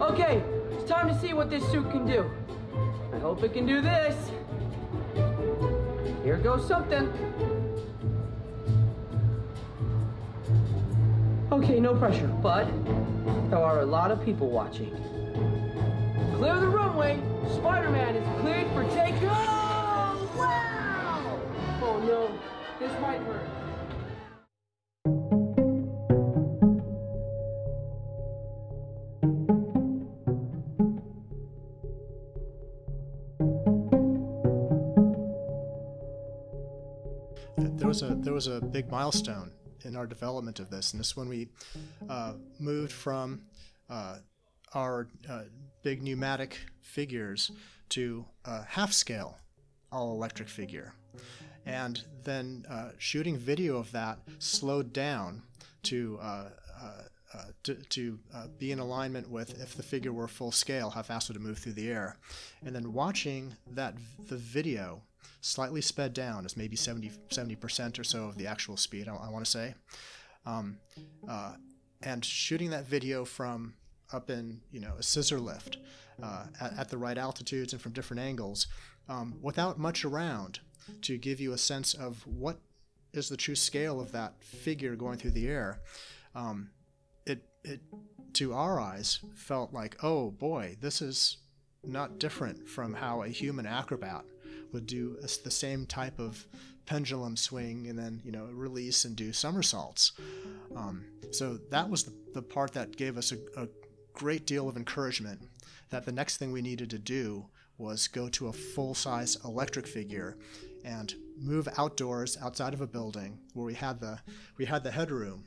Okay, it's time to see what this suit can do. I hope it can do this. Here goes something. Okay, no pressure, but there are a lot of people watching. Clear the runway. Spider-Man is cleared for takeoff. Wow! Oh no, this might hurt. Was a there was a big milestone in our development of this, and this is when we uh, moved from uh, our uh, big pneumatic figures to a half scale all electric figure. And then uh, shooting video of that slowed down to uh, uh, uh, to, to uh, be in alignment with if the figure were full scale, how fast would it move through the air, and then watching that the video slightly sped down as maybe 70 percent or so of the actual speed. I, I want to say, um, uh, and shooting that video from up in you know a scissor lift uh, at, at, the right altitudes and from different angles um, without much around to give you a sense of what is the true scale of that figure going through the air. Um, it it to our eyes felt like oh boy this is not different from how a human acrobat would do a, the same type of pendulum swing and then you know release and do somersaults. Um, so that was the, the part that gave us a, a great deal of encouragement that the next thing we needed to do was go to a full size electric figure and move outdoors outside of a building where we had the we had the headroom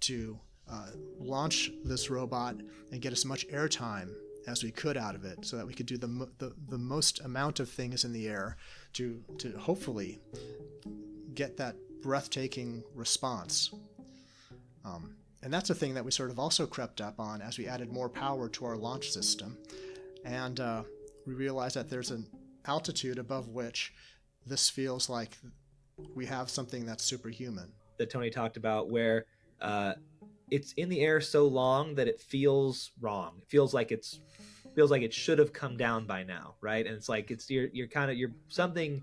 to uh, launch this robot and get as much airtime as we could out of it so that we could do the, the, the most amount of things in the air to, to hopefully get that breathtaking response. Um, and that's a thing that we sort of also crept up on as we added more power to our launch system. And uh, we realized that there's an altitude above which this feels like we have something that's superhuman. That Tony talked about, where uh, it's in the air so long that it feels wrong. It feels like it's feels like it should have come down by now, right? And it's like it's you're you're kind of you're something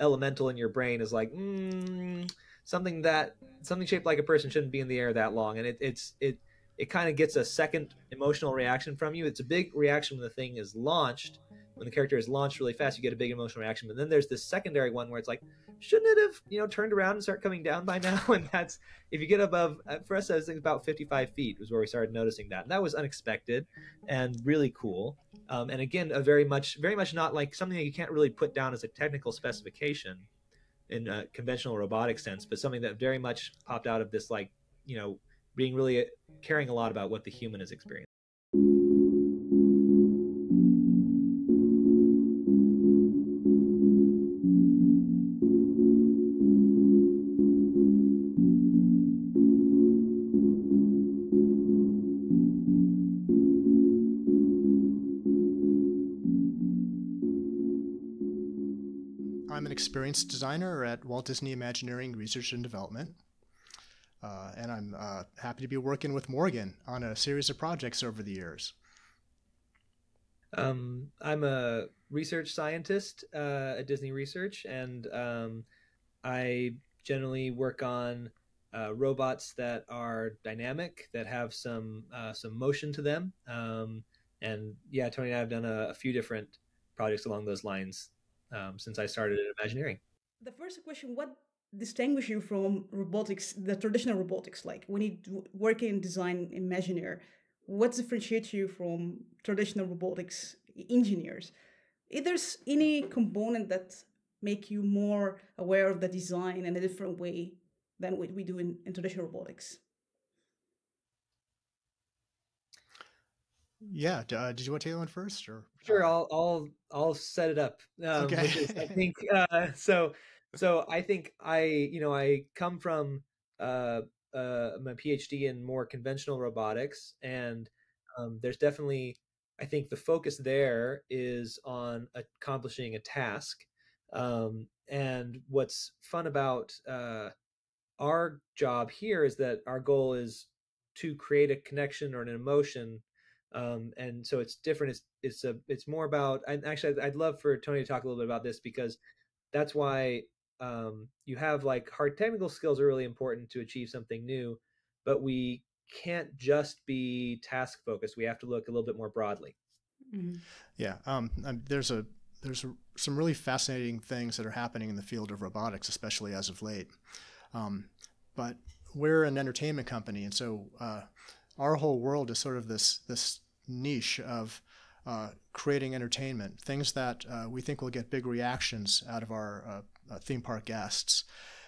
elemental in your brain is like mm, something that something shaped like a person shouldn't be in the air that long, and it, it's it it kind of gets a second emotional reaction from you. It's a big reaction when the thing is launched. When the character is launched really fast, you get a big emotional reaction. But then there's this secondary one where it's like, shouldn't it have, you know, turned around and start coming down by now? And that's if you get above, uh, for us, I think about 55 feet was where we started noticing that, and that was unexpected and really cool. Um, and again, a very much, very much not like something that you can't really put down as a technical specification in a conventional robotic sense, but something that very much popped out of this, like, you know, being really caring a lot about what the human is experiencing. Experienced designer at Walt Disney Imagineering Research and Development. Uh, and I'm uh, happy to be working with Morgan on a series of projects over the years. Um, I'm a research scientist uh, at Disney Research, and um, I generally work on uh, robots that are dynamic, that have some uh, some motion to them. Um, and yeah, Tony and I have done a, a few different projects along those lines um, since I started at Imagineering. The first question: What distinguishes you from robotics, the traditional robotics? Like when you work in design Imagineer, what differentiates you from traditional robotics engineers? If there's any component that make you more aware of the design in a different way than what we do in, in traditional robotics. Yeah. Uh, did you want to take one first, or sure? I'll I'll I'll set it up. Um, okay. Is, I think uh, so. So I think I you know I come from uh, uh, my PhD in more conventional robotics, and um, there's definitely I think the focus there is on accomplishing a task. Um, and what's fun about uh, our job here is that our goal is to create a connection or an emotion um, and so it's different. It's it's a it's more about. And actually, I'd love for Tony to talk a little bit about this because that's why um, you have like hard technical skills are really important to achieve something new, but we can't just be task focused. We have to look a little bit more broadly. Mm-hmm. Yeah, um, there's a there's a, some really fascinating things that are happening in the field of robotics, especially as of late. Um, but we're an entertainment company, and so uh, our whole world is sort of this this niche of uh, creating entertainment, things that uh, we think will get big reactions out of our uh, uh, theme park guests.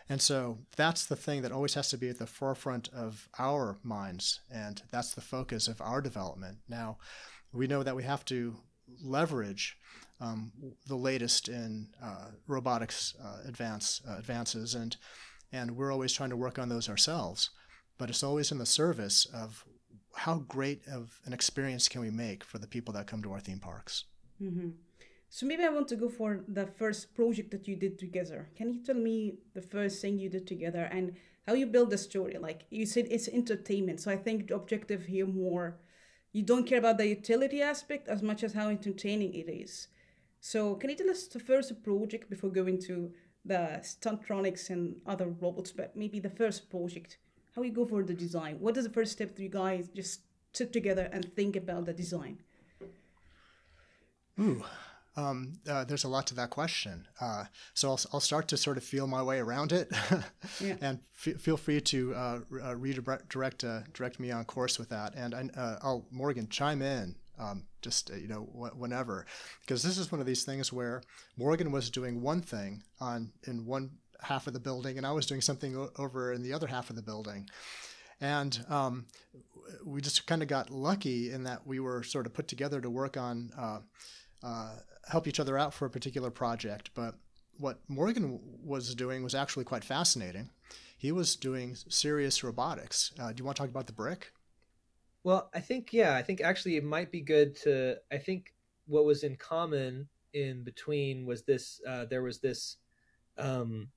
And so that's the thing that always has to be at the forefront of our minds, and that's the focus of our development. Now, we know that we have to leverage um, the latest in uh, robotics uh, advance advances, and and we're always trying to work on those ourselves. But it's always in the service of how great of an experience can we make for the people that come to our theme parks. Mm-hmm. So maybe I want to go for the first project that you did together. Can you tell me the first thing you did together and how you build the story? Like you said, it's entertainment. So I think the objective here more, you don't care about the utility aspect as much as how entertaining it is. So can you tell us the first project before going to the Stuntronics and other robots, but maybe the first project? How you go for the design? What is the first step you guys just sit together and think about the design? Ooh, um, uh, there's a lot to that question. Uh, so I'll, I'll start to sort of feel my way around it, yeah. and f- feel free to uh, uh redirect uh, direct me on course with that. And I, uh, I'll Morgan chime in um, just you know wh- whenever, because this is one of these things where Morgan was doing one thing on in one half of the building, and I was doing something over in the other half of the building. And um, we just kind of got lucky in that we were sort of put together to work on uh, help each other out for a particular project. But what Morgan was doing was actually quite fascinating. He was doing serious robotics. Uh, do you want to talk about the brick? Well, I think yeah, I think actually it might be good to. I think what was in common in between was this. Uh, there was this. Um,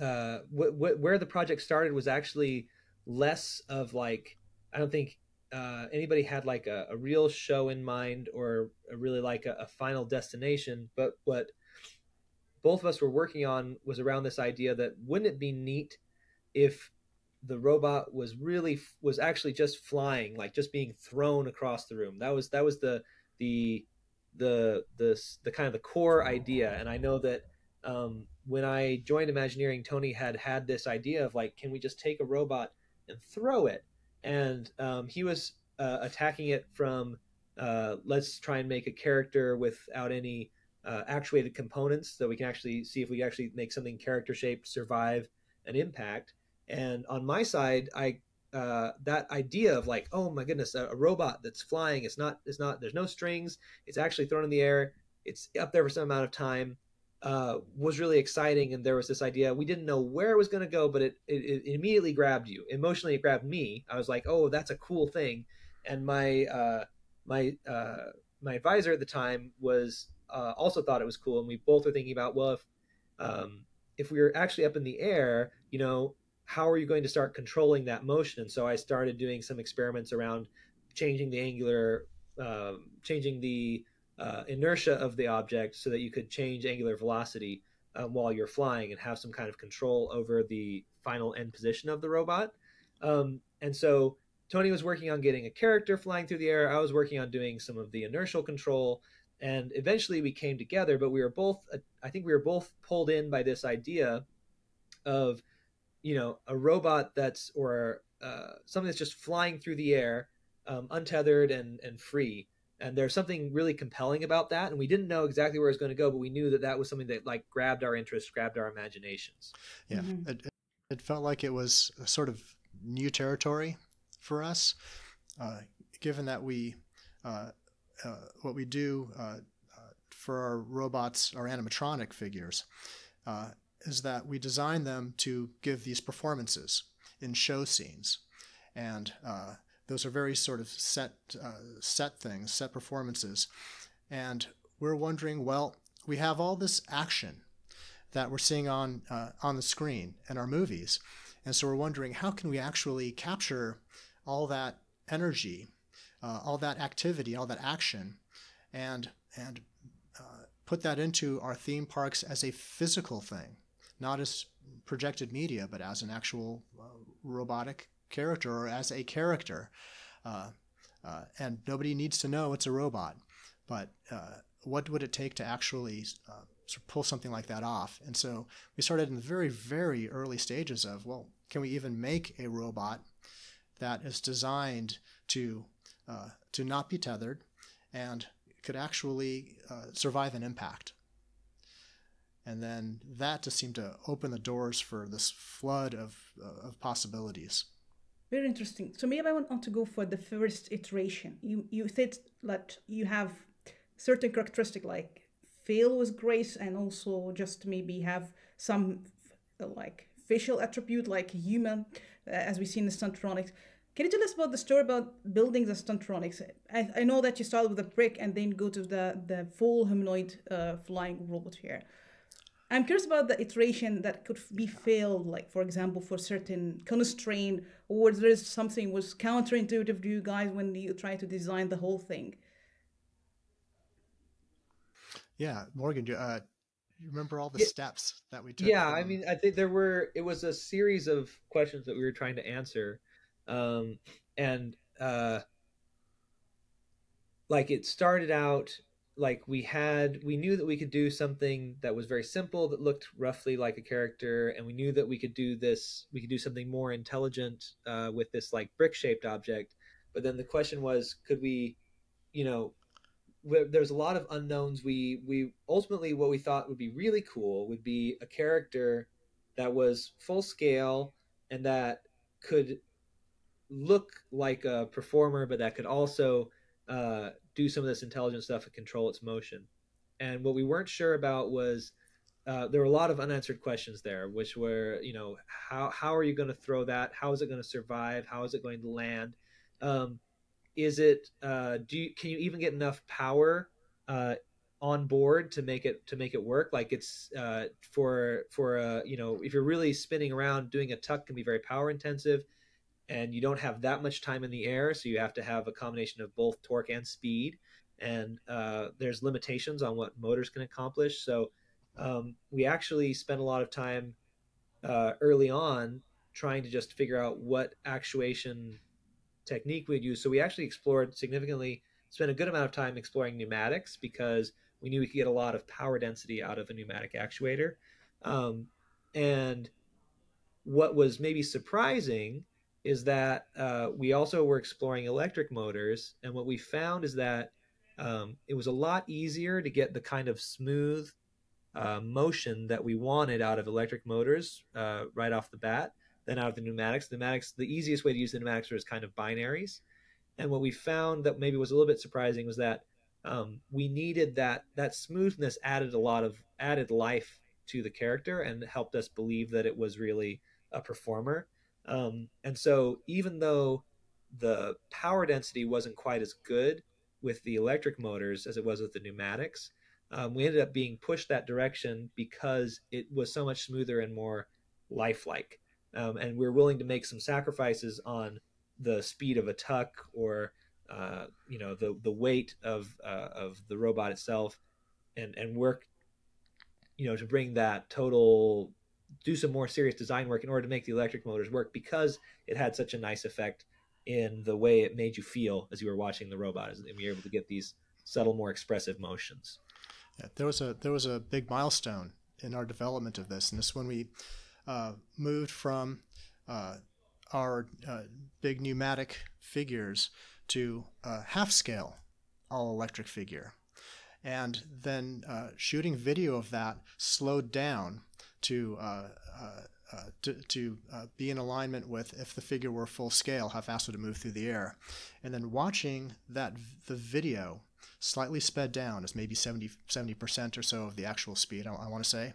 uh, wh- wh- where the project started was actually less of like I don't think uh, anybody had like a, a, real show in mind or a really like a, a, final destination. But what both of us were working on was around this idea that wouldn't it be neat if the robot was really was actually just flying, like just being thrown across the room. That was that was the the the the the kind of the core idea. And I know that um, when I joined Imagineering, Tony had had this idea of like, can we just take a robot and throw it? and um, he was uh, attacking it from uh, let's try and make a character without any uh, actuated components so we can actually see if we actually make something character shaped survive an impact and on my side i uh, that idea of like oh my goodness a, a, robot that's flying it's not it's not there's no strings it's actually thrown in the air it's up there for some amount of time uh, was really exciting and there was this idea we didn't know where it was going to go but it, it, it, immediately grabbed you. Emotionally it grabbed me. I was like oh that's a cool thing. And my uh, my uh, my advisor at the time was uh, also thought it was cool and we both were thinking about well if um, if we were actually up in the air you know how are you going to start controlling that motion? And so i started doing some experiments around changing the angular um, changing the uh, inertia of the object so that you could change angular velocity um, while you're flying and have some kind of control over the final end position of the robot. Um, and so Tony was working on getting a character flying through the air. I was working on doing some of the inertial control. And eventually we came together, but we were both, uh, I think we were both pulled in by this idea of, you know, a robot that's, or uh, something that's just flying through the air, um, untethered and, and free and there's something really compelling about that and we didn't know exactly where it was going to go but we knew that that was something that like grabbed our interest grabbed our imaginations yeah mm-hmm. it, it felt like it was a sort of new territory for us uh, given that we uh, uh, what we do uh, uh, for our robots our animatronic figures uh, is that we design them to give these performances in show scenes and those are very sort of set uh, set things, set performances, and we're wondering, well, we have all this action that we're seeing on uh, on the screen in our movies, and so we're wondering how can we actually capture all that energy uh, all that activity, all that action, and and uh, put that into our theme parks as a physical thing, not as projected media, but as an actual uh, robotic character or as a character. Uh, uh, and nobody needs to know it's a robot, but uh, what would it take to actually pull something like that off? And so we started in the very, very early stages of, well, can we even make a robot that is designed to uh, to not be tethered and could actually uh, survive an impact. And then that just seemed to open the doors for this flood of, uh, of possibilities. Very interesting. So maybe I want to go for the first iteration. You you said that you have certain characteristic like fail with grace and also just maybe have some like facial attribute like human, uh, as we see in the Stuntronics. Can you tell us about the story about building the Stuntronics? I, I know that you started with a brick and then go to the, the full humanoid uh, flying robot here. I'm curious about the iteration that could be failed, like for example, for certain constraint, or there is something was counterintuitive to you guys when you try to design the whole thing. Yeah, Morgan, do, uh, you remember all the yeah. steps that we took? Yeah, from... I mean, I think there were. It was a series of questions that we were trying to answer um, and uh, like it started out like we had we knew that we could do something that was very simple that looked roughly like a character and we knew that we could do this we could do something more intelligent uh, with this like brick shaped object. But then the question was could we you know there's a lot of unknowns. We we ultimately what we thought would be really cool would be a character that was full scale and that could look like a performer, but that could also uh, do some of this intelligent stuff and control its motion. And what we weren't sure about was uh, there were a lot of unanswered questions there, which were, you know, how how are you going to throw that? How is it going to survive? How is it going to land? Um, is it uh, do you, can you even get enough power uh, on board to make it to make it work? Like it's uh, for for uh, you know if you're really spinning around doing a tuck can be very power intensive and you don't have that much time in the air, so you have to have a combination of both torque and speed. And uh, there's limitations on what motors can accomplish. So um, we actually spent a lot of time uh, early on trying to just figure out what actuation technique we'd use. So we actually explored significantly, spent a good amount of time exploring pneumatics because we knew we could get a lot of power density out of a pneumatic actuator. Um, and what was maybe surprising is that uh, we also were exploring electric motors, and what we found is that um, it was a lot easier to get the kind of smooth uh, motion that we wanted out of electric motors uh, right off the bat than out of the pneumatics. The pneumatics, the easiest way to use the pneumatics is kind of binaries, and what we found that maybe was a little bit surprising was that um, we needed that that smoothness added a lot of added life to the character and helped us believe that it was really a performer. Um, and so even though the power density wasn't quite as good with the electric motors as it was with the pneumatics, um, we ended up being pushed that direction because it was so much smoother and more lifelike. Um, and we are willing to make some sacrifices on the speed of a tuck or uh, you know the the weight of uh, of the robot itself, and and work you know to bring that total do some more serious design work in order to make the electric motors work because it had such a nice effect in the way it made you feel as you were watching the robot and you were able to get these subtle more expressive motions. Yeah, there was a there was a big milestone in our development of this and this when we uh, moved from uh, our uh, big pneumatic figures to a half scale all electric figure. And then uh, shooting video of that slowed down to uh, uh, uh, to, to uh, be in alignment with if the figure were full scale, how fast would it move through the air, and then watching that the video slightly sped down as maybe 70 70% or so of the actual speed. I, I want to say,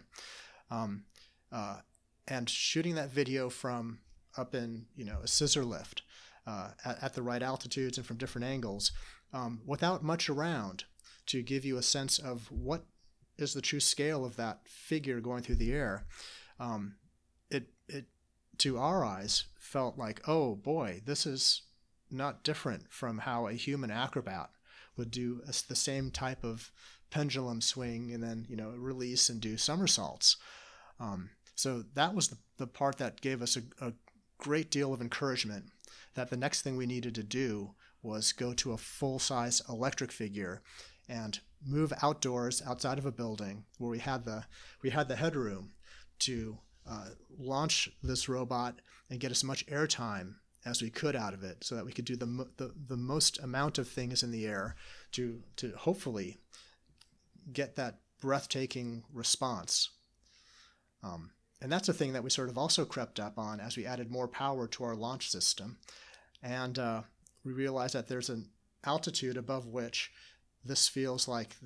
um, uh, and shooting that video from up in you know a scissor lift uh, at, at, the right altitudes and from different angles, um, without much around to give you a sense of what is the true scale of that figure going through the air, um, it it to our eyes felt like oh boy this is not different from how a human acrobat would do a, the same type of pendulum swing and then you know release and do somersaults. Um, so that was the, the part that gave us a, a great deal of encouragement that the next thing we needed to do was go to a full size electric figure and move outdoors outside of a building where we had the we had the headroom to uh, launch this robot and get as much airtime as we could out of it so that we could do the, the, the most amount of things in the air to, to hopefully get that breathtaking response. Um, and that's a thing that we sort of also crept up on as we added more power to our launch system. And uh, we realized that there's an altitude above which this feels like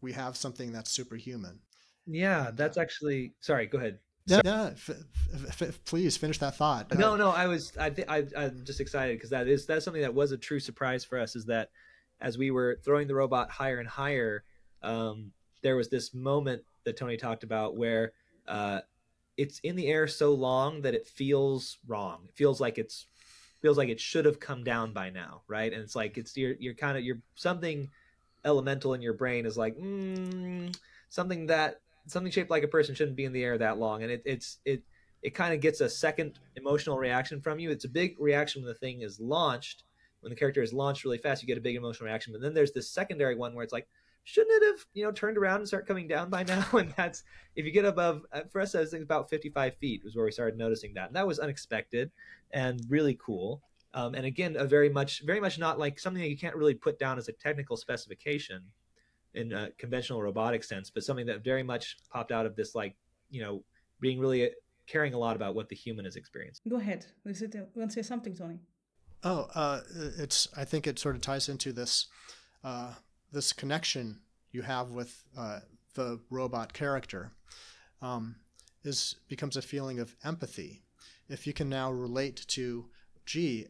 we have something that's superhuman. Yeah, that's actually. Sorry, go ahead. Yeah, yeah f- f- f- please finish that thought. No, no, I was. I think I, I'm just excited because that is that's something that was a true surprise for us. Is that as we were throwing the robot higher and higher, um, there was this moment that Tony talked about where uh, it's in the air so long that it feels wrong. It feels like it's feels like it should have come down by now, right? And it's like it's you're you're kind of you're something elemental in your brain is like mm, something that something shaped like a person shouldn't be in the air that long, and it, it's it it kind of gets a second emotional reaction from you. It's a big reaction when the thing is launched. When the character is launched really fast, you get a big emotional reaction. But then there's this secondary one where it's like, shouldn't it have you know turned around and start coming down by now? And that's if you get above uh, for us, I think about 55 feet was where we started noticing that, and that was unexpected and really cool. Um, and again, a very much very much not like something that you can't really put down as a technical specification in a conventional robotic sense, but something that very much popped out of this like you know being really caring a lot about what the human is experiencing. Go ahead. You want to say something, Tony? Oh, uh, it's. I think it sort of ties into this uh, this connection you have with uh, the robot character um, is becomes a feeling of empathy. If you can now relate to, gee, uh,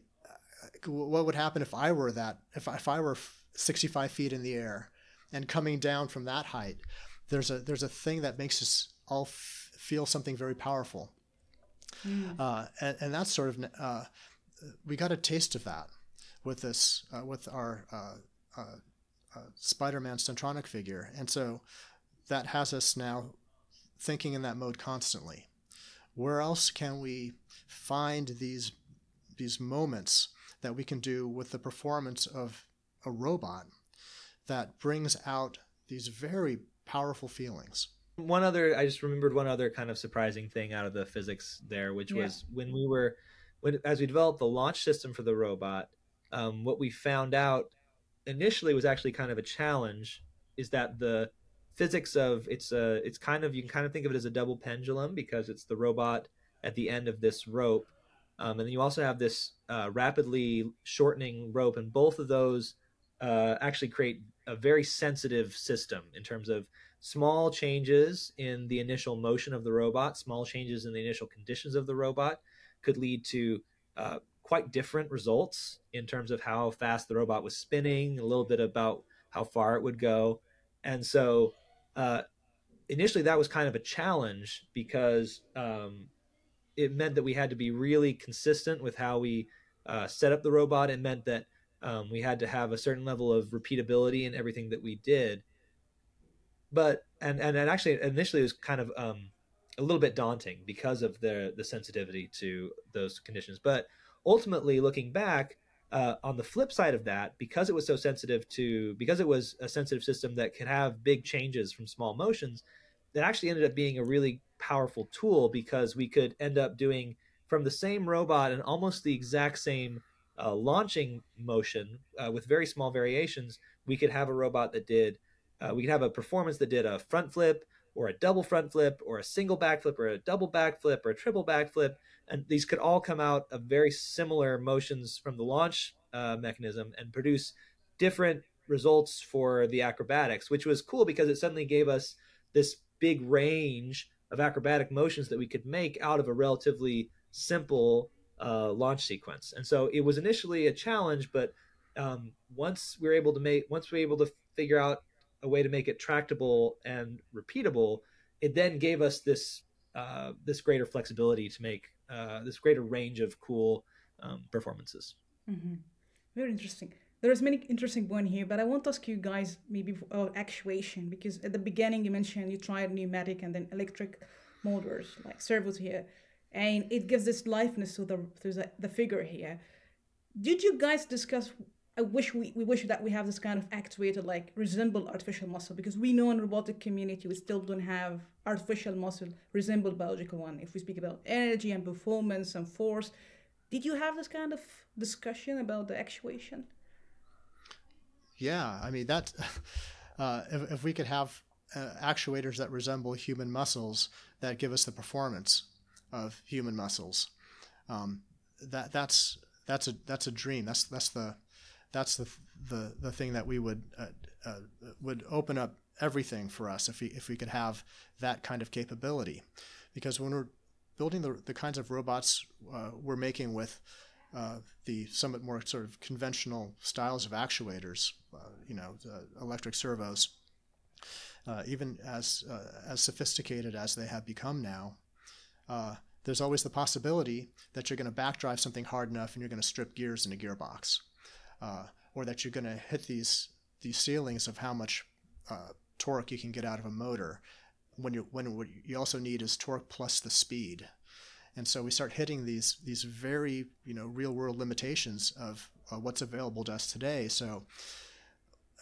what would happen if I were that? If if I were 65 feet in the air and coming down from that height, there's a there's a thing that makes us all f- feel something very powerful, mm. uh, and, and that's sort of uh, we got a taste of that with this uh, with our uh, uh, uh, Spider-Man Stuntronic figure, and so that has us now thinking in that mode constantly. Where else can we find these these moments that we can do with the performance of a robot that brings out these very powerful feelings? One other, I just remembered one other kind of surprising thing out of the physics there, which yeah. was when we were, when as we developed the launch system for the robot, um, what we found out initially was actually kind of a challenge is that the physics of it's a it's kind of you can kind of think of it as a double pendulum because it's the robot at the end of this rope um, and then you also have this uh, rapidly shortening rope and both of those uh, actually create a very sensitive system in terms of small changes in the initial motion of the robot small changes in the initial conditions of the robot could lead to uh, quite different results in terms of how fast the robot was spinning, a little bit about how far it would go. And so uh, initially that was kind of a challenge because um, it meant that we had to be really consistent with how we uh, set up the robot. It meant that um, we had to have a certain level of repeatability in everything that we did. But and and, and actually initially it was kind of um, a little bit daunting because of the the sensitivity to those conditions. But ultimately looking back uh, on the flip side of that because it was so sensitive to because it was a sensitive system that could have big changes from small motions it actually ended up being a really powerful tool because we could end up doing from the same robot and almost the exact same uh, launching motion uh, with very small variations we could have a robot that did uh, we could have a performance that did a front flip or a double front flip or a single backflip or a double backflip or a triple backflip and these could all come out of very similar motions from the launch uh, mechanism and produce different results for the acrobatics, which was cool because it suddenly gave us this big range of acrobatic motions that we could make out of a relatively simple uh, launch sequence. And so it was initially a challenge, but um, once we were able to make, once we were able to figure out a way to make it tractable and repeatable, it then gave us this uh, this greater flexibility to make uh, this greater range of cool um, performances. Mm-hmm. Very interesting. There's many interesting point here, but I want to ask you guys maybe about uh, actuation because at the beginning you mentioned you tried pneumatic and then electric motors like servos here, and it gives this liveness to the to the, the figure here. Did you guys discuss? I wish we, we wish that we have this kind of actuator like resemble artificial muscle because we know in robotic community we still don't have artificial muscle resemble biological one. If we speak about energy and performance and force, did you have this kind of discussion about the actuation? Yeah, I mean that. Uh, if, if we could have uh, actuators that resemble human muscles that give us the performance of human muscles, um, that that's that's a that's a dream. That's that's the that's the the, the thing that we would uh, uh, would open up everything for us if we if we could have that kind of capability, because when we're building the the kinds of robots uh, we're making with uh, the somewhat more sort of conventional styles of actuators, uh, you know, electric servos, uh, even as uh, as sophisticated as they have become now, uh, there's always the possibility that you're going to backdrive something hard enough and you're going to strip gears in a gearbox, or that you're going to hit these these ceilings of how much torque you can get out of a motor when you when what you also need is torque plus the speed and so we start hitting these these very you know real world limitations of uh, what's available to us today. So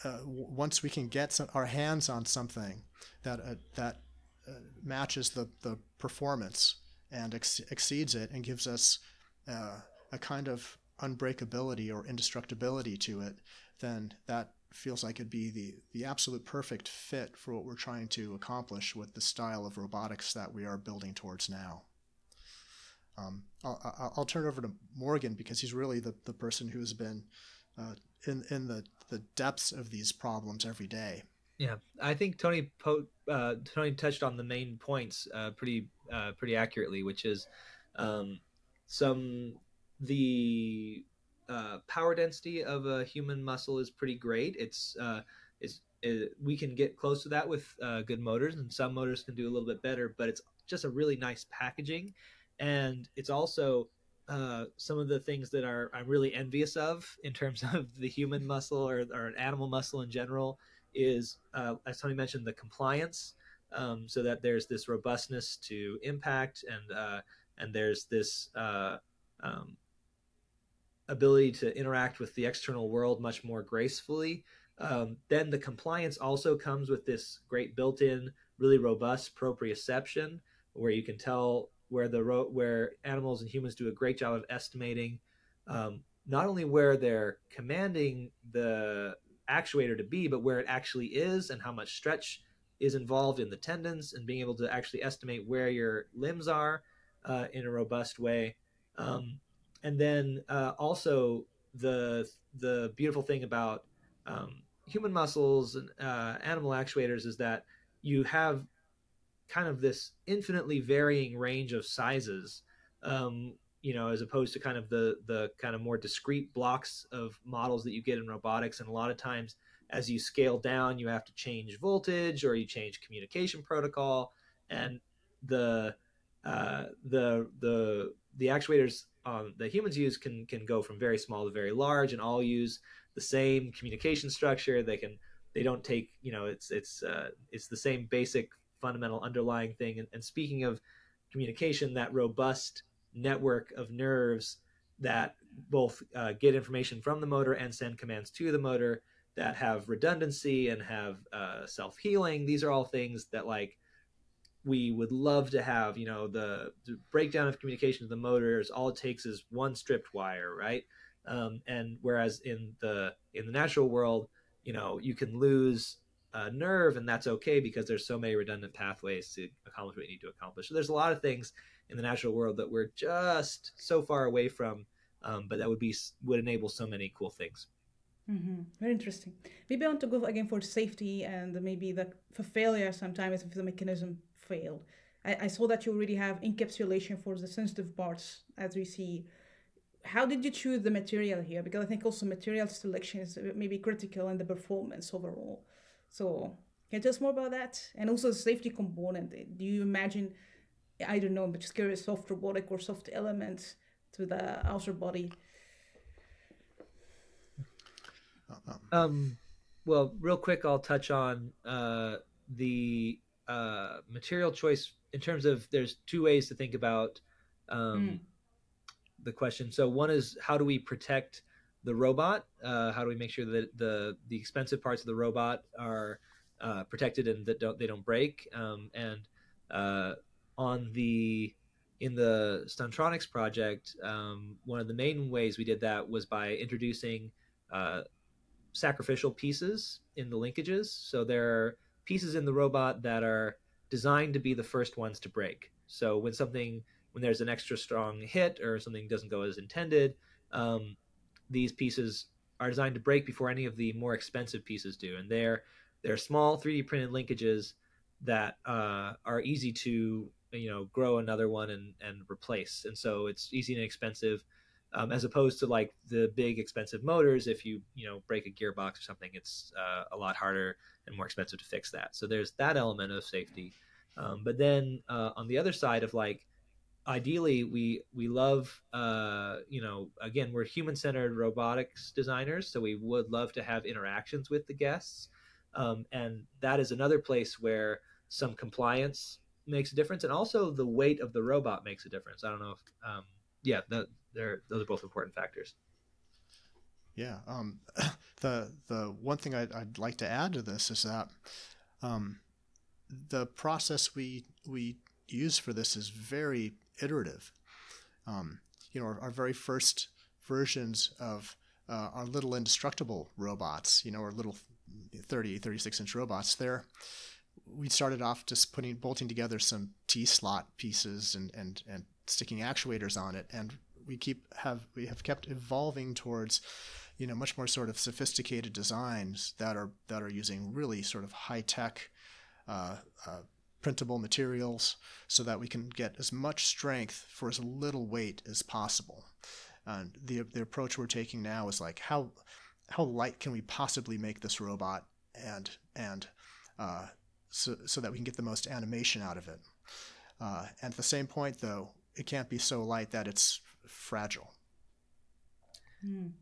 uh, w- once we can get some, our hands on something that uh, that uh, matches the the performance and ex- exceeds it and gives us uh, a kind of unbreakability or indestructibility to it, then that feels like it'd be the, the absolute perfect fit for what we're trying to accomplish with the style of robotics that we are building towards now. Um, I'll, I'll, turn it over to Morgan because he's really the, the person who's been uh, in in the, the depths of these problems every day. Yeah, I think Tony po- uh, Tony touched on the main points uh, pretty uh, pretty accurately, which is um, some the uh, power density of a human muscle is pretty great. It's uh, it's it, we can get close to that with good motors, and some motors can do a little bit better, but it's just a really nice packaging and it's also uh, some of the things that are I'm really envious of in terms of the human muscle or, or an animal muscle in general is uh, as Tony mentioned the compliance um, so that there's this robustness to impact and uh, and there's this uh, um, ability to interact with the external world much more gracefully. Um, then the compliance also comes with this great built-in, really robust proprioception, where you can tell where the ro- where animals and humans do a great job of estimating um, not only where they're commanding the actuator to be, but where it actually is and how much stretch is involved in the tendons and being able to actually estimate where your limbs are uh, in a robust way. Um, and then uh, also the the beautiful thing about um, human muscles and uh, animal actuators is that you have kind of this infinitely varying range of sizes um, you know as opposed to kind of the the kind of more discrete blocks of models that you get in robotics. And a lot of times as you scale down you have to change voltage or you change communication protocol. And the uh, the the the actuators um, the humans use can can go from very small to very large and all use the same communication structure. They can they don't take you know it's it's uh, it's the same basic fundamental underlying thing. And, and speaking of communication, that robust network of nerves that both uh, get information from the motor and send commands to the motor that have redundancy and have uh, self healing. These are all things that like we would love to have. You know, the, the, breakdown of communication to the motors. All it takes is one stripped wire, right? Um, and whereas in the in the natural world, you know, you can lose uh, nerve, and that's okay because there's so many redundant pathways to accomplish what you need to accomplish. So there's a lot of things in the natural world that we're just so far away from, um, but that would be would enable so many cool things. Mm-hmm. Very interesting. Maybe I want to go again for safety and maybe the for failure sometimes if the mechanism failed. I, I saw that you already have encapsulation for the sensitive parts as we see. How did you choose the material here? Because I think also material selection is maybe critical in the performance overall. So can you tell us more about that? And also the safety component. Do you imagine, I don't know, but just curious, soft robotic or soft elements to the outer body? Um, well, real quick, I'll touch on uh, the uh, material choice in terms of there's two ways to think about um, mm. the question. So one is how do we protect the robot? Uh, how do we make sure that the the expensive parts of the robot are uh, protected and that don't they don't break? Um, and uh, on the in the Stuntronics project, um, one of the main ways we did that was by introducing uh, sacrificial pieces in the linkages. So there are pieces in the robot that are designed to be the first ones to break. So when something, when there's an extra strong hit or something doesn't go as intended, um, these pieces are designed to break before any of the more expensive pieces do. And they're they're small 3D printed linkages that uh, are easy to you know grow another one and and replace. And so it's easy and inexpensive um, as opposed to like the big expensive motors if you you know break a gearbox or something it's uh, a lot harder and more expensive to fix that so there's that element of safety um, but then uh, on the other side of like ideally we we love uh, you know again we're human centered robotics designers so we would love to have interactions with the guests um, and that is another place where some compliance makes a difference and also the weight of the robot makes a difference i don't know if um, yeah those are both important factors. Yeah. Um, the the one thing I'd, I'd, like to add to this is that um, the process we we use for this is very iterative. Um, you know, our, our, very first versions of uh, our little indestructible robots, you know, our little 30, 36 inch robots, there we started off just putting bolting together some T slot pieces and, and, and sticking actuators on it. And we keep have we have kept evolving towards you know much more sort of sophisticated designs that are that are using really sort of high tech uh, uh, printable materials so that we can get as much strength for as little weight as possible and the the approach we're taking now is like how how light can we possibly make this robot and and uh, so, so that we can get the most animation out of it uh, and at the same point though it can't be so light that it's fragile. Mm.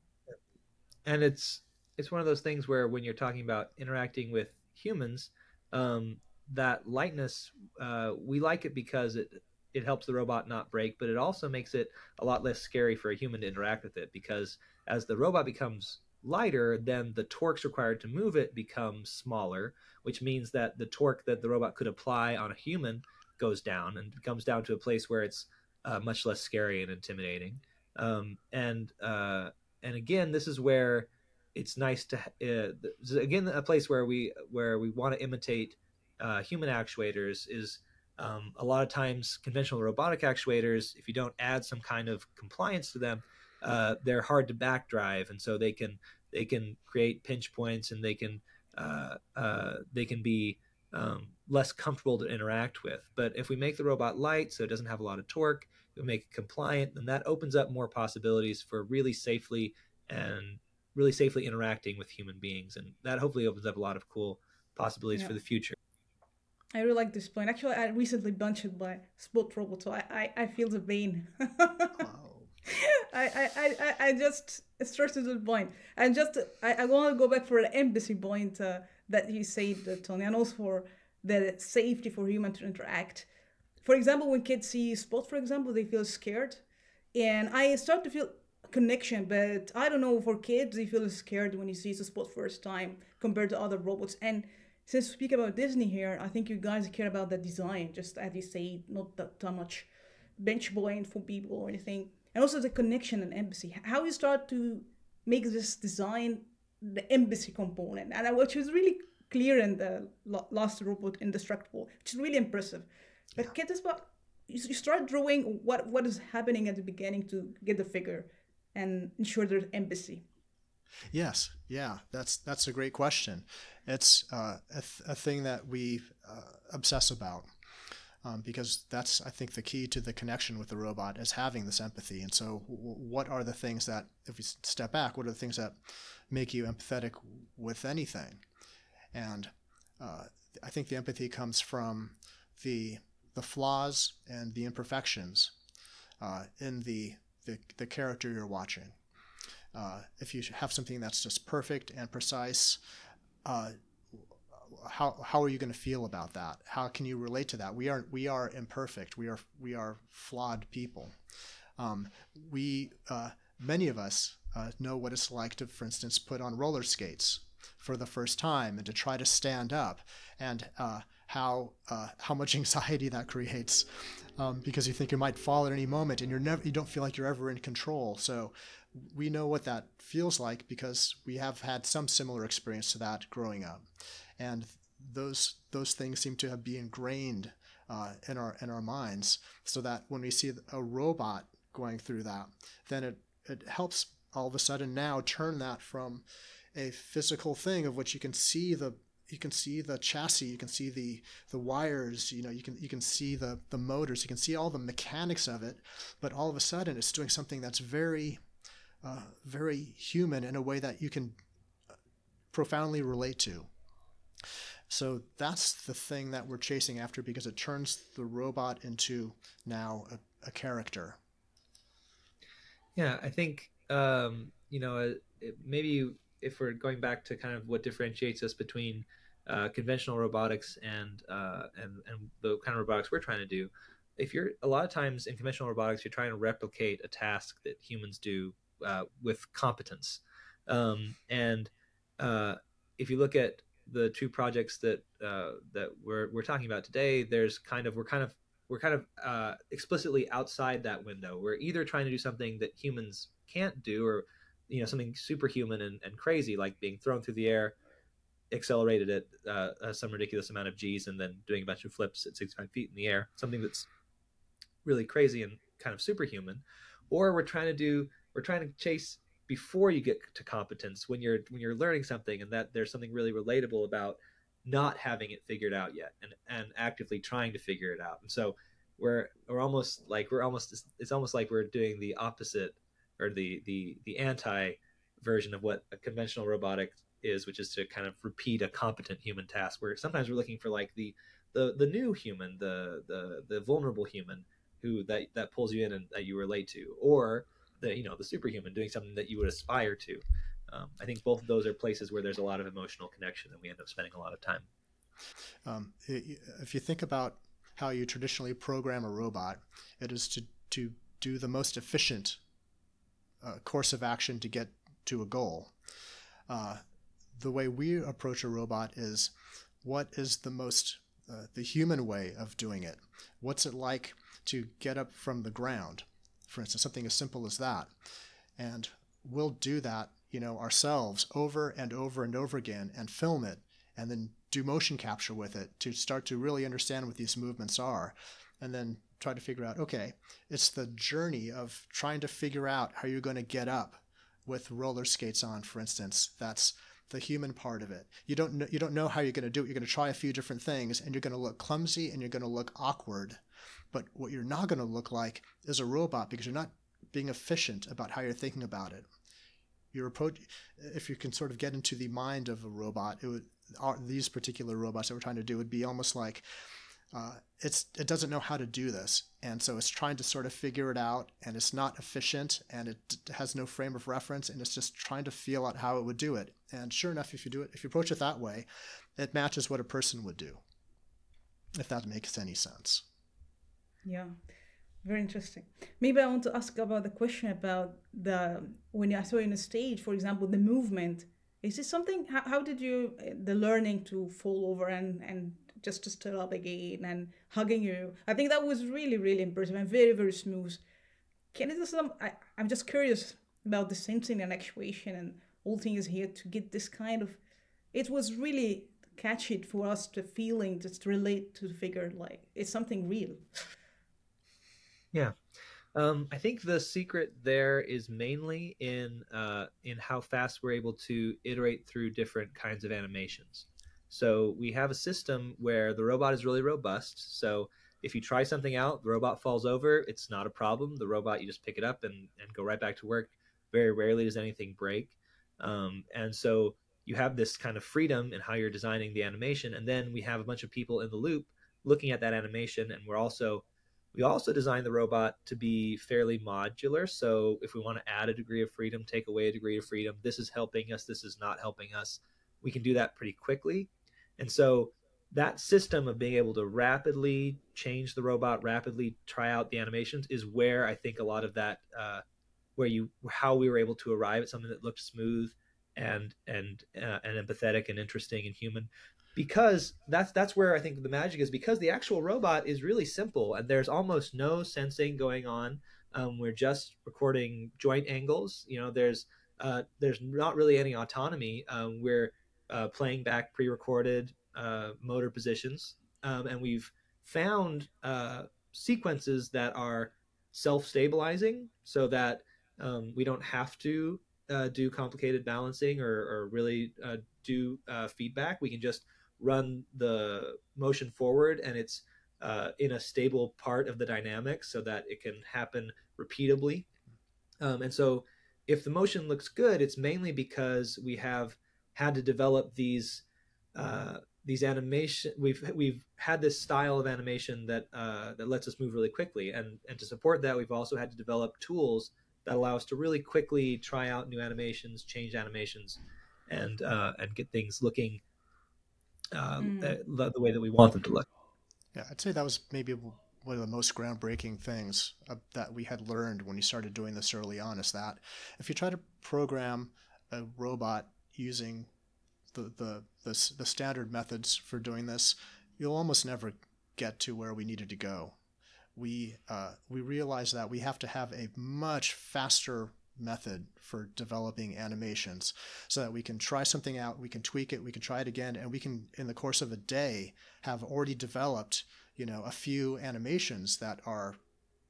And it's it's one of those things where when you're talking about interacting with humans, um, that lightness uh, we like it because it it helps the robot not break, but it also makes it a lot less scary for a human to interact with it because as the robot becomes lighter, then the torques required to move it become smaller, which means that the torque that the robot could apply on a human goes down and comes down to a place where it's uh, much less scary and intimidating. Um, and uh, and again, this is where it's nice to uh, again a place where we where we want to imitate uh, human actuators is um, a lot of times conventional robotic actuators. If you don't add some kind of compliance to them, uh, they're hard to backdrive, and so they can they can create pinch points and they can uh, uh, they can be um, less comfortable to interact with. But if we make the robot light so it doesn't have a lot of torque, we make it compliant, then that opens up more possibilities for really safely and really safely interacting with human beings. And that hopefully opens up a lot of cool possibilities yeah. for the future. I really like this point. Actually, I recently bunched by Spot Robot, so I, I, I feel the pain. I, I, I, I just stressed to the point. And just, I, I want to go back for the embassy point uh, that you said, uh, Tony, and also for the safety for human to interact. For example, when kids see Spot, for example, they feel scared. And I start to feel connection, but I don't know, for kids, they feel scared when you see the Spot first time compared to other robots. And since we speak about Disney here, I think you guys care about the design, just as you say, not that, that much bench point for people or anything. And also the connection and embassy. How you start to make this design the embassy component, and which was really clear in the last robot indestructible, which is really impressive. But yeah. get about you start drawing what what is happening at the beginning to get the figure and ensure there's embassy. Yes, yeah, that's that's a great question. It's uh, a, th- a thing that we uh, obsess about um, because that's I think the key to the connection with the robot is having this empathy. And so, w- what are the things that, if we step back, what are the things that make you empathetic with anything? And uh, I think the empathy comes from the the flaws and the imperfections uh, in the, the, the character you're watching. Uh, if you have something that's just perfect and precise, uh, how how are you going to feel about that? How can you relate to that? We are we are imperfect. We are we are flawed people. Um, we uh, many of us uh, know what it's like to, for instance, put on roller skates for the first time and to try to stand up, and uh, how uh, how much anxiety that creates um, because you think you might fall at any moment and you're never you don't feel like you're ever in control. So we know what that feels like because we have had some similar experience to that growing up, and those those things seem to have been ingrained uh, in our in our minds, so that when we see a robot going through that, then it it helps all of a sudden now turn that from a physical thing of which you can see the you can see the chassis you can see the the wires you know you can you can see the the motors you can see all the mechanics of it but all of a sudden it's doing something that's very uh, very human in a way that you can uh, profoundly relate to so that's the thing that we're chasing after because it turns the robot into now a, a character yeah i think um, you know uh, maybe if we're going back to kind of what differentiates us between uh, conventional robotics and uh, and and the kind of robotics we're trying to do. If you're a lot of times in conventional robotics, you're trying to replicate a task that humans do uh, with competence. Um, and uh, if you look at the two projects that uh, that we're we're talking about today, there's kind of we're kind of we're kind of uh, explicitly outside that window. We're either trying to do something that humans can't do, or you know something superhuman and, and crazy, like being thrown through the air accelerated at uh, some ridiculous amount of g's and then doing a bunch of flips at 65 feet in the air something that's really crazy and kind of superhuman or we're trying to do we're trying to chase before you get to competence when you're when you're learning something and that there's something really relatable about not having it figured out yet and and actively trying to figure it out and so we're we're almost like we're almost it's almost like we're doing the opposite or the the the anti version of what a conventional robotic is, which is to kind of repeat a competent human task. Where sometimes we're looking for like the the the new human, the the the vulnerable human who that that pulls you in and that you relate to, or the you know the superhuman doing something that you would aspire to. Um, I think both of those are places where there's a lot of emotional connection, and we end up spending a lot of time. Um, if you think about how you traditionally program a robot, it is to to do the most efficient uh, course of action to get to a goal. Uh, the way we approach a robot is what is the most uh, the human way of doing it what's it like to get up from the ground for instance something as simple as that and we'll do that you know ourselves over and over and over again and film it and then do motion capture with it to start to really understand what these movements are and then try to figure out okay it's the journey of trying to figure out how you're going to get up with roller skates on for instance that's the human part of it. You don't know, you don't know how you're going to do it. You're going to try a few different things and you're going to look clumsy and you're going to look awkward. But what you're not going to look like is a robot because you're not being efficient about how you're thinking about it. Your approach, if you can sort of get into the mind of a robot, it would, these particular robots that we're trying to do would be almost like uh, it's it doesn't know how to do this, and so it's trying to sort of figure it out, and it's not efficient, and it has no frame of reference, and it's just trying to feel out how it would do it. And sure enough, if you do it, if you approach it that way, it matches what a person would do. If that makes any sense. Yeah, very interesting. Maybe I want to ask about the question about the when I saw you on the stage, for example, the movement. Is this something? How, how did you uh, the learning to fall over and and just to stood up again and hugging you. I think that was really, really impressive and very, very smooth. Can you just some? I, I'm just curious about the sensing and actuation and all things here to get this kind of. It was really catchy for us to feeling just relate to the figure like it's something real. Yeah. Um, I think the secret there is mainly in uh, in how fast we're able to iterate through different kinds of animations. So we have a system where the robot is really robust. So if you try something out, the robot falls over, it's not a problem. The robot, you just pick it up and, and go right back to work. Very rarely does anything break. Um, and so you have this kind of freedom in how you're designing the animation. And then we have a bunch of people in the loop looking at that animation. And we're also We also designed the robot to be fairly modular. So if we want to add a degree of freedom, take away a degree of freedom, this is helping us, this is not helping us, we can do that pretty quickly. And so that system of being able to rapidly change the robot, rapidly try out the animations is where I think a lot of that, uh, where you, how we were able to arrive at something that looked smooth and and uh, and empathetic and interesting and human because that's that's where I think the magic is because the actual robot is really simple and there's almost no sensing going on. Um, we're just recording joint angles. You know, there's uh, there's not really any autonomy. Um, we're uh, playing back pre-recorded uh, motor positions, um, and we've found uh, sequences that are self-stabilizing, so that um, we don't have to uh, do complicated balancing or, or really uh, do feedback. We can just run the motion forward and it's uh, in a stable part of the dynamic so that it can happen repeatably. Um, and so if the motion looks good, it's mainly because we have had to develop these uh, these animation. We've we've had this style of animation that uh, that lets us move really quickly, and and to support that, we've also had to develop tools that allow us to really quickly try out new animations, change animations, and uh, and get things looking um, mm. the, the, way that we want them to look. Yeah, I'd say that was maybe one of the most groundbreaking things uh, that we had learned when we started doing this early on is that if you try to program a robot using the, the, the, the standard methods for doing this, you'll almost never get to where we needed to go. We, uh, we realized that we have to have a much faster method for developing animations so that we can try something out, we can tweak it, we can try it again, and we can, in the course of a day, have already developed, you know, a few animations that are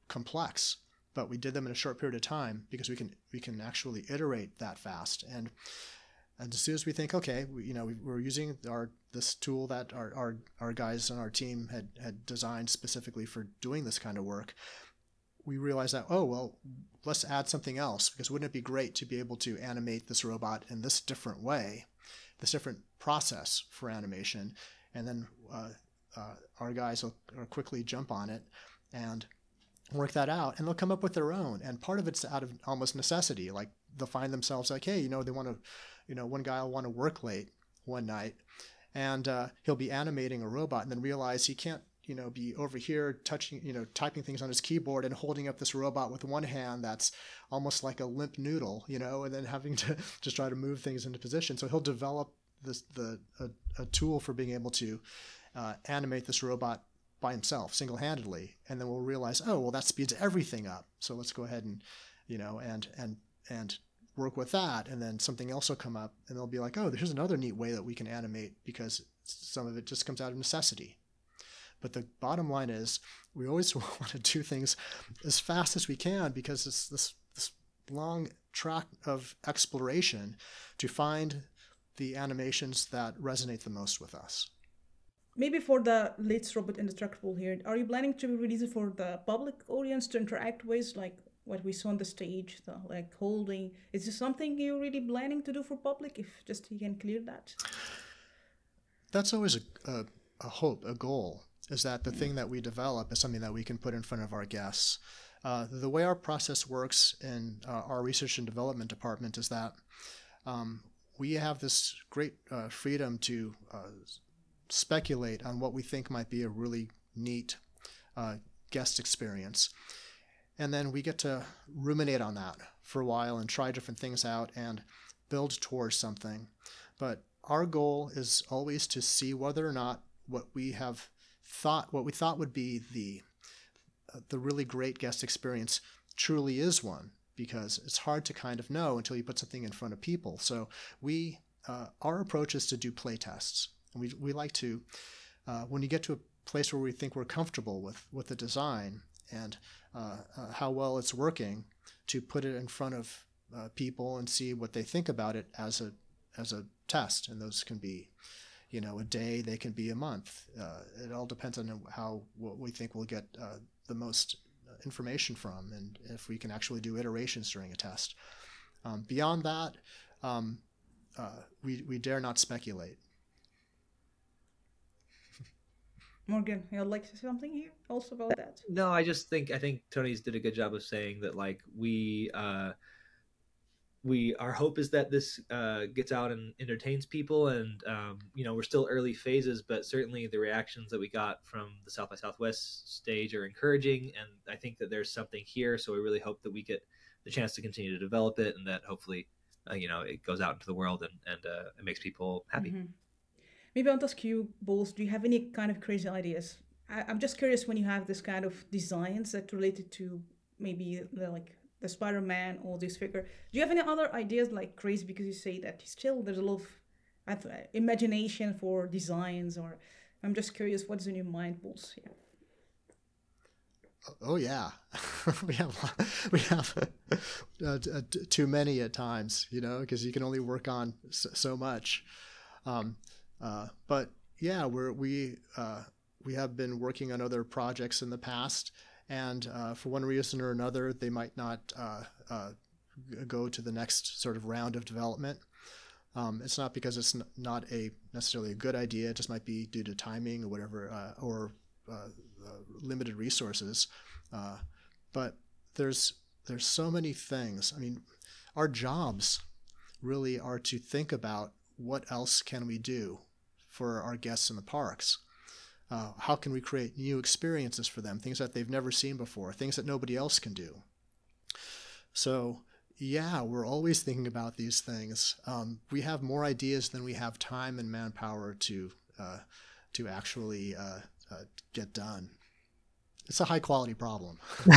complex. But we did them in a short period of time because we can we can actually iterate that fast. And, and as soon as we think, okay, we, you know, we, we're using our this tool that our, our, our guys on our team had, had designed specifically for doing this kind of work, we realized that, oh, well, let's add something else because wouldn't it be great to be able to animate this robot in this different way, this different process for animation? And then uh, uh, our guys will, will quickly jump on it and work that out and they'll come up with their own. And part of it's out of almost necessity. Like they'll find themselves like, hey, you know, they want to, you know, one guy will want to work late one night and uh, he'll be animating a robot and then realize he can't you know, be over here touching, you know, typing things on his keyboard and holding up this robot with one hand that's almost like a limp noodle, you know, and then having to just try to move things into position. So he'll develop this the a, a tool for being able to uh, animate this robot by himself, single-handedly, and then we'll realize, oh, well, that speeds everything up. So let's go ahead and, you know, and and and work with that, and then something else will come up, and they'll be like, oh, there's another neat way that we can animate because some of it just comes out of necessity. But the bottom line is, we always want to do things as fast as we can because it's this this long track of exploration to find the animations that resonate the most with us. Maybe for the latest robot indestructible here, are you planning to release it for the public audience to interact with, like what we saw on the stage, the like holding? Is this something you're really planning to do for public? If just you can clear that. That's always a, a, a hope, a goal is that the thing that we develop is something that we can put in front of our guests. Uh, the way our process works in uh, our research and development department is that um, we have this great uh, freedom to uh, speculate on what we think might be a really neat uh, guest experience. And then we get to ruminate on that for a while and try different things out and build towards something. But our goal is always to see whether or not what we have thought what we thought would be the uh, the really great guest experience truly is one because it's hard to kind of know until you put something in front of people. So we uh, our approach is to do play tests. And we we like to uh, when you get to a place where we think we're comfortable with with the design and uh, uh, how well it's working, to put it in front of uh, people and see what they think about it as a as a test. And those can be you know, a day, they can be a month. Uh, it all depends on how what we think we'll get uh, the most information from, and if we can actually do iterations during a test. Um, beyond that, um, uh, we we dare not speculate. Morgan, you'd like to say something here also about that? No, I just think I think Tony's did a good job of saying that like we uh we our hope is that this uh, gets out and entertains people and um, you know we're still early phases but certainly the reactions that we got from the south by southwest stage are encouraging and i think that there's something here so we really hope that we get the chance to continue to develop it and that hopefully uh, you know it goes out into the world and, and uh, it makes people happy mm-hmm. maybe i'll ask you bulls do you have any kind of crazy ideas I, i'm just curious when you have this kind of designs that related to maybe like the Spider-Man or this figure. Do you have any other ideas like crazy? Because you say that still there's a lot of imagination for designs, or I'm just curious, what's in your mind, Bulls? Yeah. Oh yeah, we have we have uh, too many at times, you know, because you can only work on so, so much. Um, uh, but yeah, we're we uh, we have been working on other projects in the past, and uh, for one reason or another, they might not uh, uh, go to the next sort of round of development. Um, it's not because it's not a necessarily a good idea. It just might be due to timing or whatever, uh, or uh, uh, limited resources. but there's there's so many things. I mean, our jobs really are to think about what else can we do for our guests in the parks. Uh, how can we create new experiences for them, things that they've never seen before, things that nobody else can do? So, yeah, we're always thinking about these things. Um, we have more ideas than we have time and manpower to uh, to actually uh, uh get done. It's a high quality problem.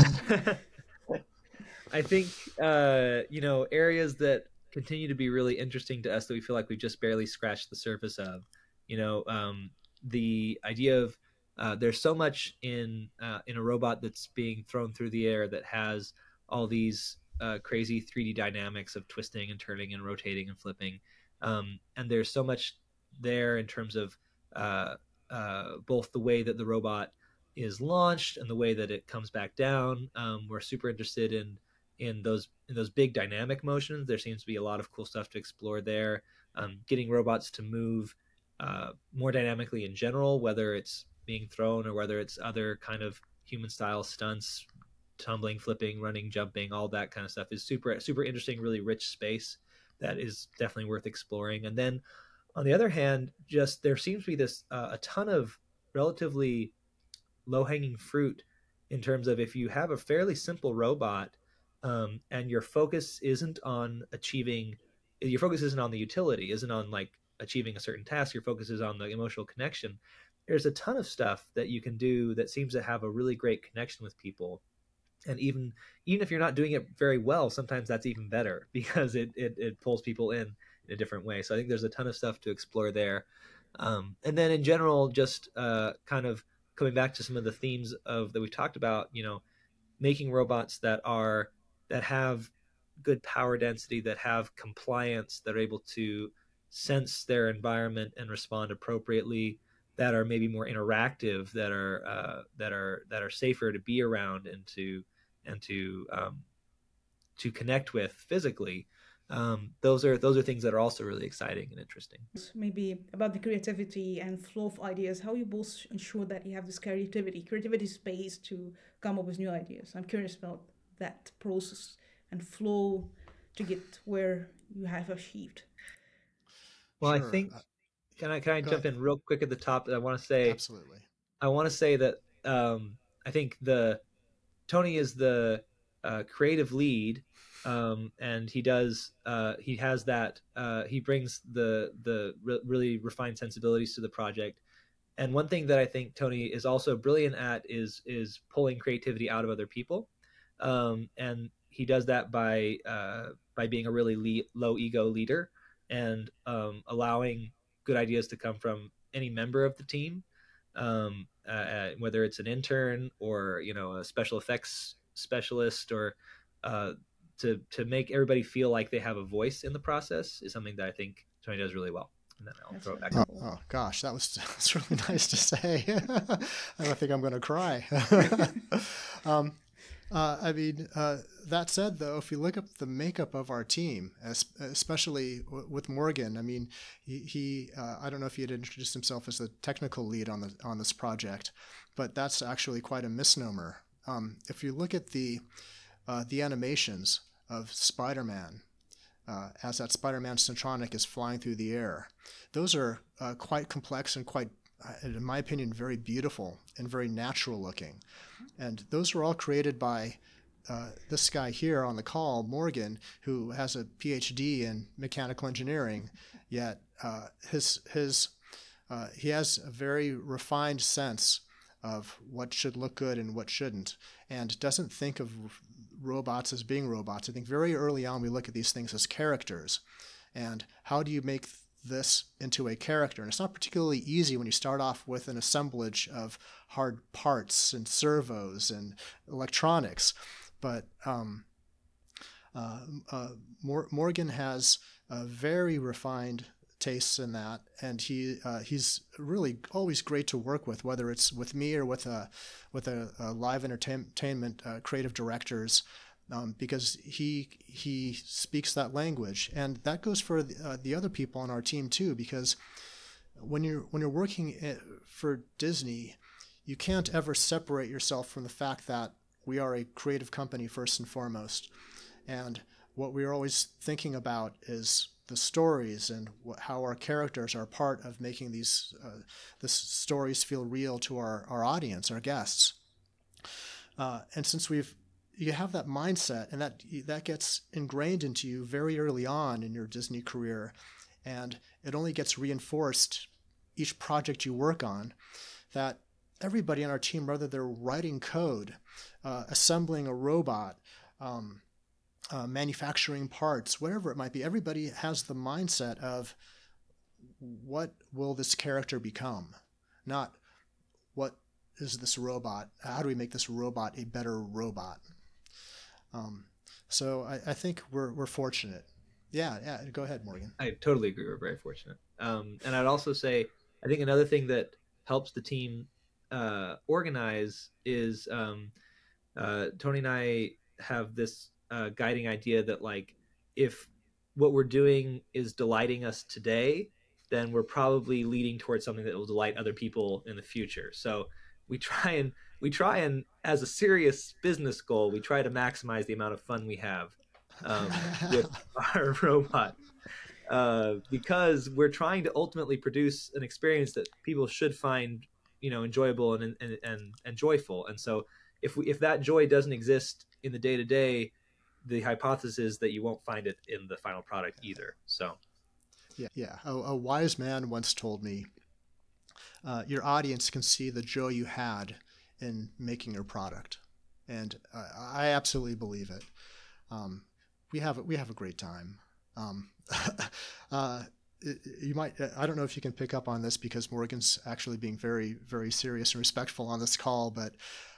I think uh, you know areas that continue to be really interesting to us that we feel like we've just barely scratched the surface of. You know, um, the idea of uh, there's so much in uh, in a robot that's being thrown through the air that has all these uh, crazy 3D dynamics of twisting and turning and rotating and flipping, um, and there's so much there in terms of uh, uh, both the way that the robot is launched and the way that it comes back down. Um, we're super interested in in those in those big dynamic motions. There seems to be a lot of cool stuff to explore there. Um, getting robots to move uh, more dynamically in general, whether it's being thrown or whether it's other kind of human style stunts, tumbling, flipping, running, jumping, all that kind of stuff is super super interesting, really rich space that is definitely worth exploring. And then on the other hand, just there seems to be this uh, a ton of relatively low hanging fruit in terms of if you have a fairly simple robot um, and your focus isn't on achieving your focus isn't on the utility isn't on like achieving a certain task, your focus is on the emotional connection. There's a ton of stuff that you can do that seems to have a really great connection with people. And even even if you're not doing it very well, sometimes that's even better because it, it, it pulls people in in a different way. So I think there's a ton of stuff to explore there. Um, and then in general, just uh, kind of coming back to some of the themes of that we talked about, you know, making robots that are that have good power density, that have compliance, that are able to sense their environment and respond appropriately that are maybe more interactive that are uh, that are that are safer to be around and to and to um, to connect with physically um, those are those are things that are also really exciting and interesting. Maybe about the creativity and flow of ideas how you both ensure that you have this creativity creativity space to come up with new ideas. I'm curious about that process and flow to get where you have achieved well, sure. I think uh, can I can I jump ahead. in real quick at the top? I want to say absolutely. I want to say that um, I think the Tony is the uh, creative lead, um, and he does uh, he has that uh, he brings the the re- really refined sensibilities to the project. And one thing that I think Tony is also brilliant at is is pulling creativity out of other people, um, and he does that by uh, by being a really le- low ego leader and um, allowing good ideas to come from any member of the team, um, uh, uh, whether it's an intern or you know a special effects specialist or uh, to to make everybody feel like they have a voice in the process is something that I think Tony does really well. And then I'll throw it back. Oh, oh, gosh, that was that's really nice to say. I don't think I'm going to cry. um, Uh, I mean, uh, that said, though, if you look up the makeup of our team, especially with Morgan, I mean, he, he uh, I don't know if he had introduced himself as the technical lead on the on this project, but that's actually quite a misnomer. Um, if you look at the uh, the animations of Spider-Man, uh, as that Spider-Man Stuntronic is flying through the air, those are uh, quite complex and quite in my opinion, very beautiful and very natural looking. And those were all created by uh, this guy here on the call, Morgan, who has a PhD in mechanical engineering, yet uh, his his uh, he has a very refined sense of what should look good and what shouldn't, and doesn't think of robots as being robots. I think very early on we look at these things as characters, and how do you make this into a character. And it's not particularly easy when you start off with an assemblage of hard parts and servos and electronics. But um, uh, uh, Morgan has very refined tastes in that, and he uh, he's really always great to work with, whether it's with me or with a with a, a live entertainment uh, creative directors um, because he he speaks that language, and that goes for the, uh, the other people on our team too. Because when you're when you're working at, for Disney, you can't ever separate yourself from the fact that we are a creative company first and foremost, and what we're always thinking about is the stories and what, how our characters are part of making these uh, the stories feel real to our, our audience, our guests. Uh, and since we've you have that mindset and that that gets ingrained into you very early on in your Disney career. And it only gets reinforced each project you work on that everybody on our team whether they're writing code uh, assembling a robot um, uh, manufacturing parts whatever it might be everybody has the mindset of what will this character become? Not what is this robot? How do we make this robot a better robot um, so I, I, think we're, we're fortunate. Yeah, yeah. Go ahead, Morgan. I totally agree. We're very fortunate. Um, and I'd also say, I think another thing that helps the team uh, organize is um, uh, Tony and I have this uh, guiding idea that like if what we're doing is delighting us today, then we're probably leading towards something that will delight other people in the future. So we try and we try and as a serious business goal, we try to maximize the amount of fun we have um, with our robot. Uh, because we're trying to ultimately produce an experience that people should find, you know, enjoyable and, and, and, and joyful. And so if we, if that joy doesn't exist in the day to day, the hypothesis is that you won't find it in the final product either. So, yeah, yeah. A, a wise man once told me, uh, your audience can see the joy you had in making your product, and uh, I absolutely believe it. Um, we have we have a great time. Um, uh, you might I don't know if you can pick up on this because Morgan's actually being very very serious and respectful on this call, but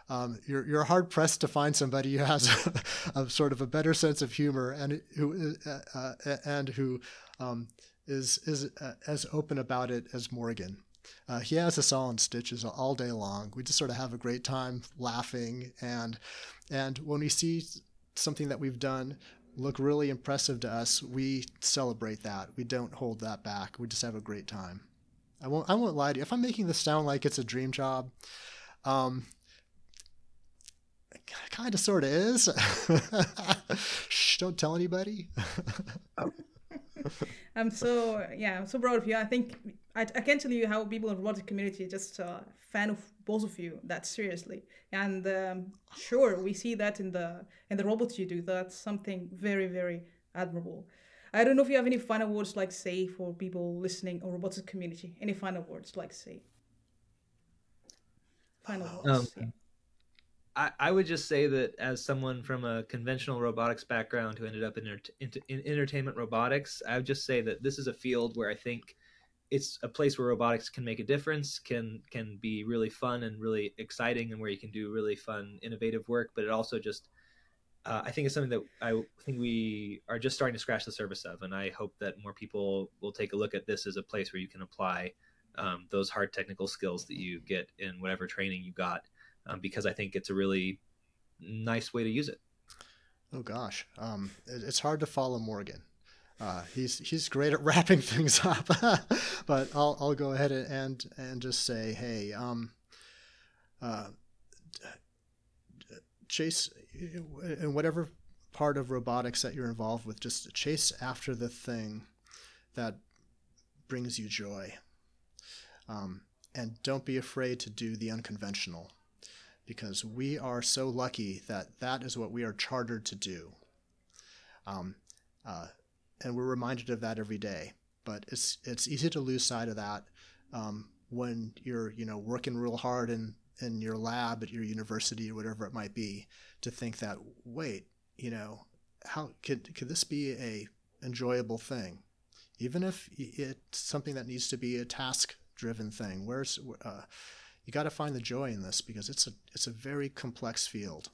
um, you're you're hard pressed to find somebody who has a, a, sort of a better sense of humor and who uh, uh, and who um, is is uh, as open about it as Morgan. Uh, he has us all in stitches all day long. We just sort of have a great time laughing, and and when we see something that we've done look really impressive to us, we celebrate that. We don't hold that back. We just have a great time. I won't I won't lie to you. If I'm making this sound like it's a dream job, um, kind of sort of is. Shh, don't tell anybody. I'm so yeah, I'm so proud of you. I think I, I can tell you how people in the robotic community just uh, fan of both of you that seriously. And um, sure, we see that in the in the robots you do. That's something very very admirable. I don't know if you have any final words like say for people listening or robotics community. Any final words like say? Final words. Um, yeah. I, would just say that as someone from a conventional robotics background who ended up in, in, in entertainment robotics, I would just say that this is a field where I think it's a place where robotics can make a difference, can can be really fun and really exciting, and where you can do really fun, innovative work. But it also just, uh, I think, it's something that I think we are just starting to scratch the surface of, and I hope that more people will take a look at this as a place where you can apply um, those hard technical skills that you get in whatever training you got um, because I think it's a really nice way to use it. Oh gosh, um, it's hard to follow Morgan. Uh, he's he's great at wrapping things up, but I'll I'll go ahead and and just say, hey, um, uh, chase in whatever part of robotics that you're involved with, just chase after the thing that brings you joy, um, and don't be afraid to do the unconventional, because we are so lucky that that is what we are chartered to do. Um, uh, and we're reminded of that every day. But it's it's easy to lose sight of that um, when you're you know working real hard in in your lab at your university or whatever it might be to think that wait you know how could could this be a enjoyable thing even if it's something that needs to be a task driven thing where's uh, you got to find the joy in this because it's a it's a very complex field